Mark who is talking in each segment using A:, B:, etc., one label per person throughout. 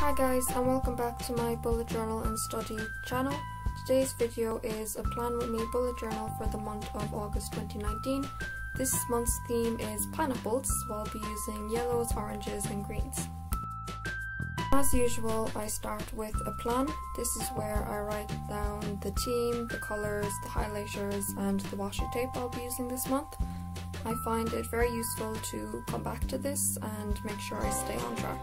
A: Hi guys and welcome back to my bullet journal and study channel. Today's video is a plan with me bullet journal for the month of August 2019. This month's theme is pineapples, so I'll be using yellows, oranges and greens. As usual, I start with a plan. This is where I write down the team, the colours, the highlighters and the washi tape I'll be using this month. I find it very useful to come back to this and make sure I stay on track.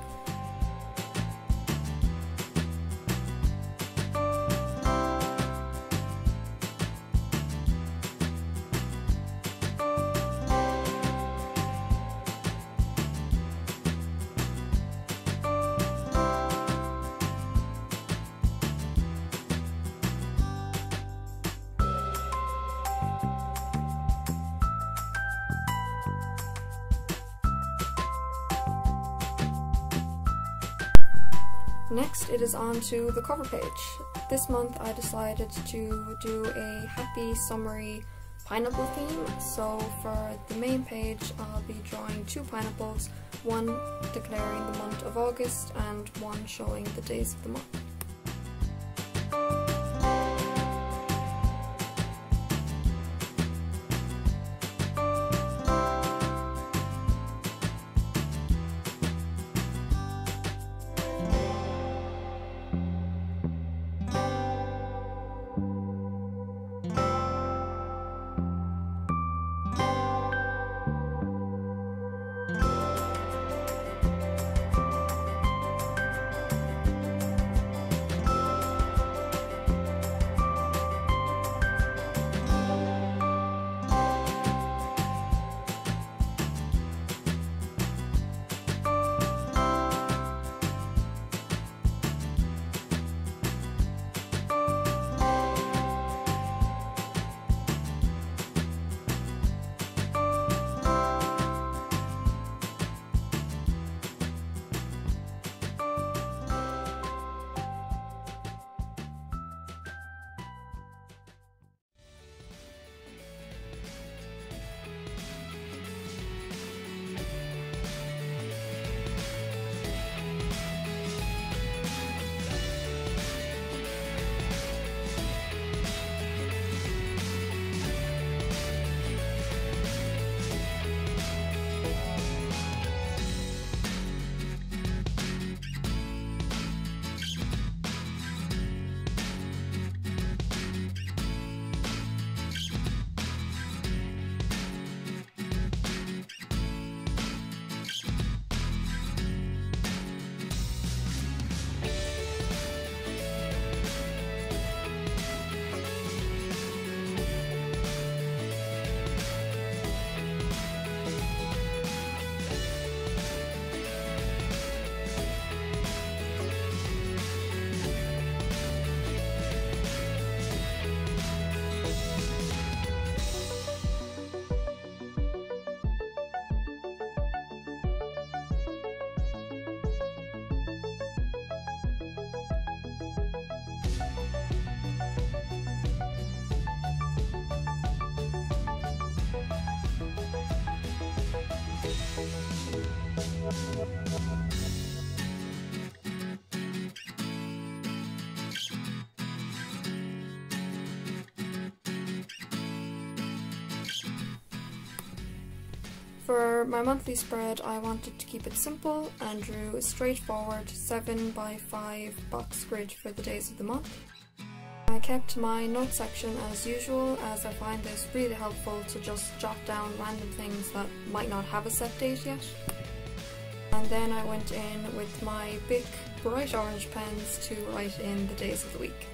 A: Next it is on to the cover page. This month I decided to do a happy summery pineapple theme so for the main page I'll be drawing two pineapples, one declaring the month of August and one showing the days of the month. For my monthly spread, I wanted to keep it simple and drew a straightforward 7 by 5 box grid for the days of the month. I kept my note section as usual as I find this really helpful to just jot down random things that might not have a set date yet. And then I went in with my big bright orange pens to write in the days of the week.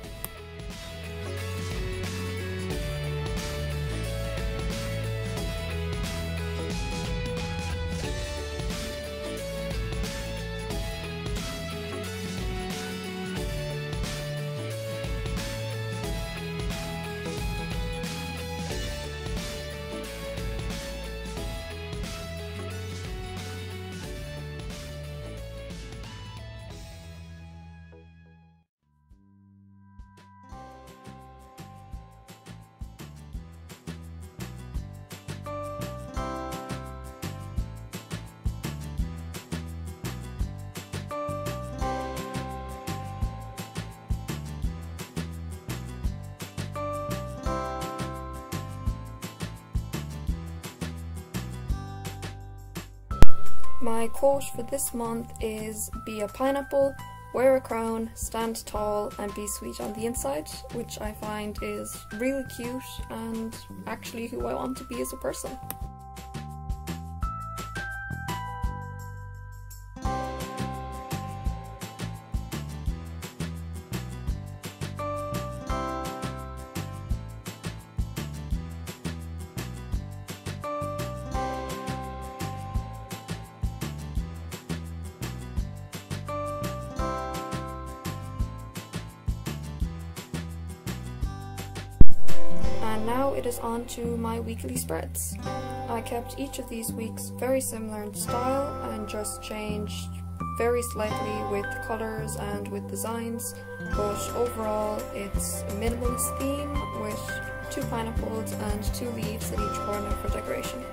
A: My quote for this month is Be a pineapple, wear a crown, stand tall, and be sweet on the inside, which I find is really cute and actually who I want to be as a person. Now it is on to my weekly spreads. I kept each of these weeks very similar in style and just changed very slightly with colours and with designs, but overall it's a minimalist theme with two pineapples and two leaves in each corner for decoration.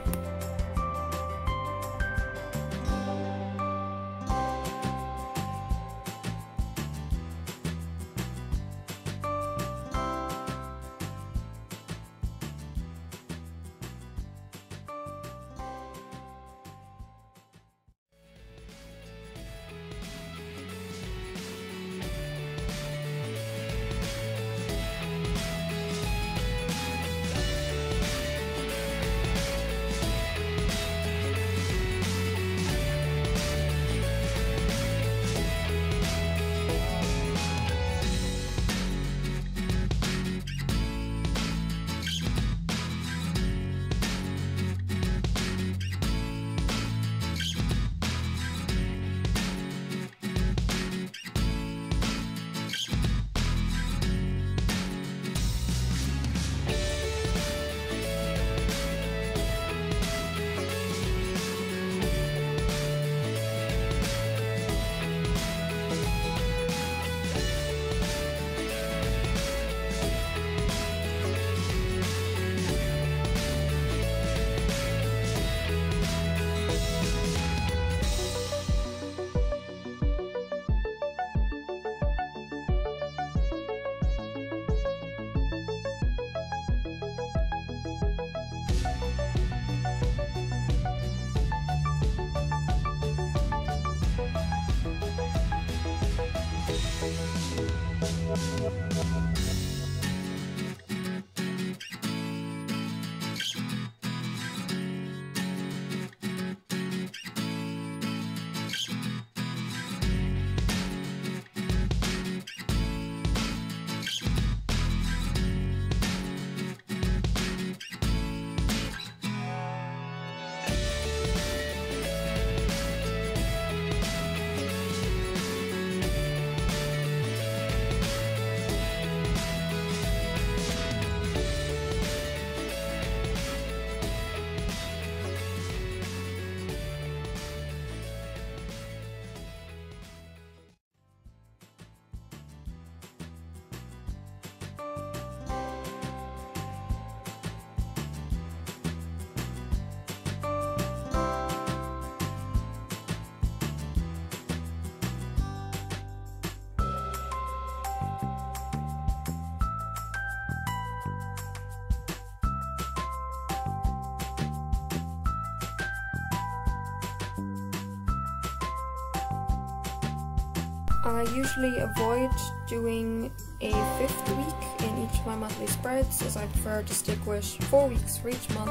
A: I usually avoid doing a fifth week in each of my monthly spreads as I prefer to stick with four weeks for each month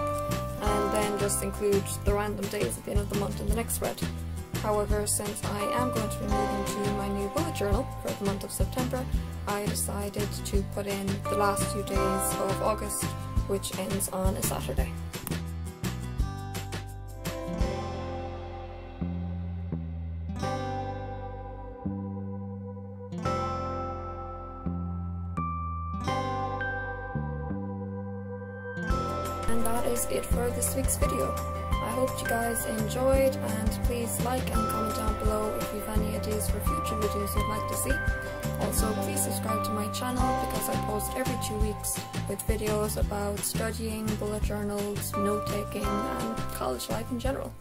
A: and then just include the random days at the end of the month in the next spread. However, since I am going to be moving to my new bullet journal for the month of September, I decided to put in the last few days of August, which ends on a Saturday. Is it for this week's video. I hope you guys enjoyed and please like and comment down below if you have any ideas for future videos you'd like to see. Also please subscribe to my channel because I post every two weeks with videos about studying, bullet journals, note taking and college life in general.